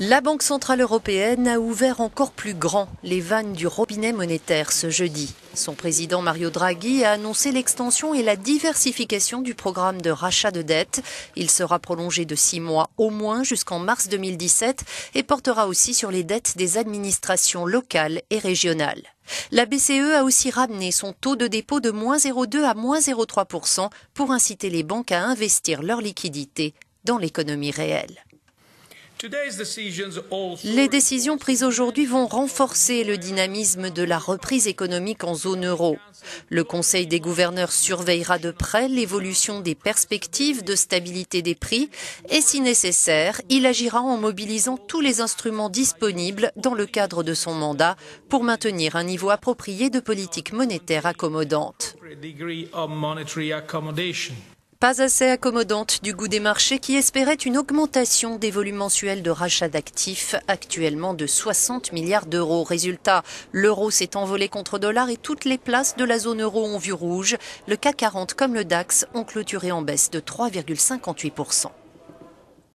La Banque Centrale Européenne a ouvert encore plus grand les vannes du robinet monétaire ce jeudi. Son président Mario Draghi a annoncé l'extension et la diversification du programme de rachat de dettes. Il sera prolongé de six mois au moins jusqu'en mars 2017 et portera aussi sur les dettes des administrations locales et régionales. La BCE a aussi ramené son taux de dépôt de moins 0,2 à moins 0,3% pour inciter les banques à investir leurs liquidités dans l'économie réelle. Les décisions prises aujourd'hui vont renforcer le dynamisme de la reprise économique en zone euro. Le Conseil des gouverneurs surveillera de près l'évolution des perspectives de stabilité des prix et, si nécessaire, il agira en mobilisant tous les instruments disponibles dans le cadre de son mandat pour maintenir un niveau approprié de politique monétaire accommodante pas assez accommodante du goût des marchés qui espéraient une augmentation des volumes mensuels de rachat d'actifs, actuellement de 60 milliards d'euros. Résultat, l'euro s'est envolé contre dollar et toutes les places de la zone euro ont vu rouge. Le CAC 40 comme le DAX ont clôturé en baisse de 3,58%.